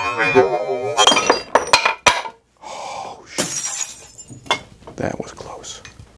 Oh, shit. That was close.